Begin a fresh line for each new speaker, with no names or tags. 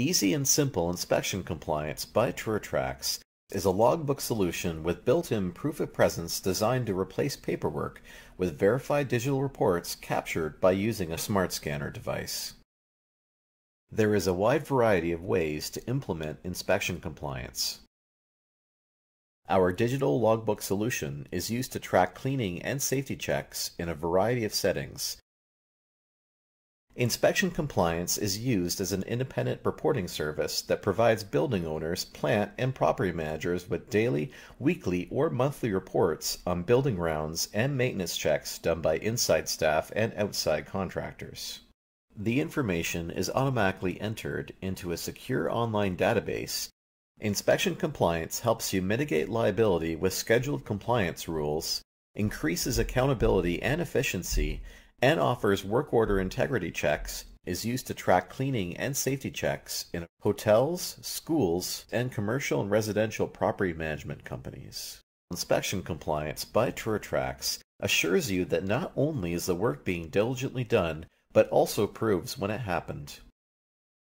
Easy and simple inspection compliance by TourTrax is a logbook solution with built-in proof of presence designed to replace paperwork with verified digital reports captured by using a smart scanner device. There is a wide variety of ways to implement inspection compliance. Our digital logbook solution is used to track cleaning and safety checks in a variety of settings, Inspection compliance is used as an independent reporting service that provides building owners, plant, and property managers with daily, weekly, or monthly reports on building rounds and maintenance checks done by inside staff and outside contractors. The information is automatically entered into a secure online database. Inspection compliance helps you mitigate liability with scheduled compliance rules, increases accountability and efficiency, and offers work order integrity checks is used to track cleaning and safety checks in hotels, schools, and commercial and residential property management companies. Inspection compliance by TourTrax assures you that not only is the work being diligently done, but also proves when it happened.